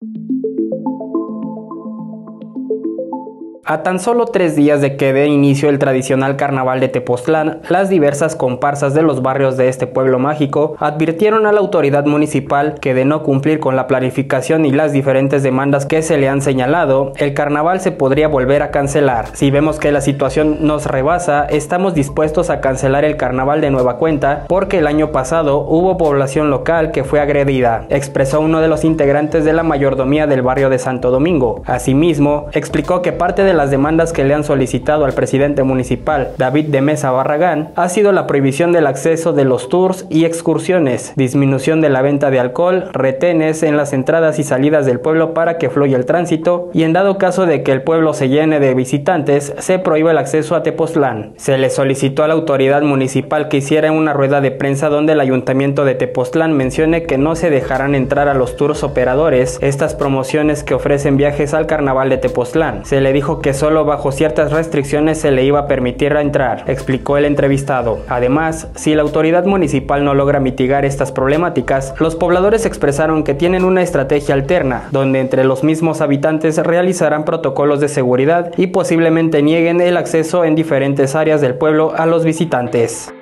thank you A tan solo tres días de que dé inicio el tradicional carnaval de Tepoztlán, las diversas comparsas de los barrios de este pueblo mágico advirtieron a la autoridad municipal que de no cumplir con la planificación y las diferentes demandas que se le han señalado, el carnaval se podría volver a cancelar. Si vemos que la situación nos rebasa, estamos dispuestos a cancelar el carnaval de nueva cuenta porque el año pasado hubo población local que fue agredida, expresó uno de los integrantes de la mayordomía del barrio de Santo Domingo. Asimismo, explicó que parte de las demandas que le han solicitado al presidente municipal, David de Mesa Barragán, ha sido la prohibición del acceso de los tours y excursiones, disminución de la venta de alcohol, retenes en las entradas y salidas del pueblo para que fluya el tránsito y en dado caso de que el pueblo se llene de visitantes, se prohíbe el acceso a Tepoztlán. Se le solicitó a la autoridad municipal que hiciera una rueda de prensa donde el ayuntamiento de Tepoztlán mencione que no se dejarán entrar a los tours operadores estas promociones que ofrecen viajes al carnaval de Tepoztlán. Se le dijo que solo bajo ciertas restricciones se le iba a permitir entrar, explicó el entrevistado. Además, si la autoridad municipal no logra mitigar estas problemáticas, los pobladores expresaron que tienen una estrategia alterna, donde entre los mismos habitantes realizarán protocolos de seguridad y posiblemente nieguen el acceso en diferentes áreas del pueblo a los visitantes.